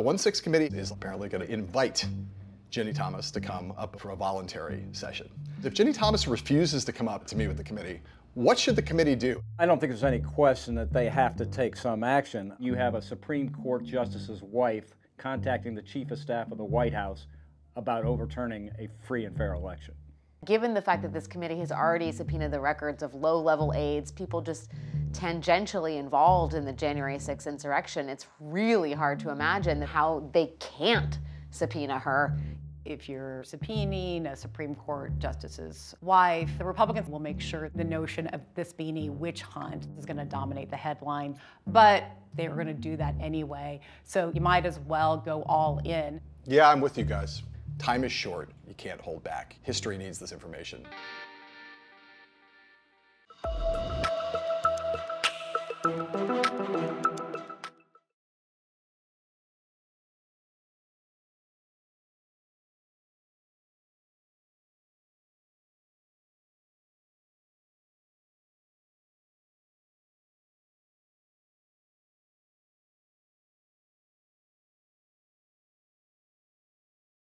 The 1-6 committee is apparently going to invite Ginni Thomas to come up for a voluntary session. If Ginni Thomas refuses to come up to meet with the committee, what should the committee do? I don't think there's any question that they have to take some action. You have a Supreme Court justice's wife contacting the chief of staff of the White House about overturning a free and fair election. Given the fact that this committee has already subpoenaed the records of low level aides, people just tangentially involved in the January 6th insurrection, it's really hard to imagine how they can't subpoena her. If you're subpoenaing a Supreme Court justice's wife, the Republicans will make sure the notion of this being a witch hunt is going to dominate the headline. But they were going to do that anyway. So you might as well go all in. Yeah, I'm with you guys. Time is short. You can't hold back. History needs this information. Thank you.